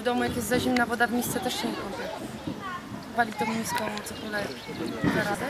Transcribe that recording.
w domu jak jest za zimna woda w misce też się nie kąpię. Wali tą miską cebulę za radę.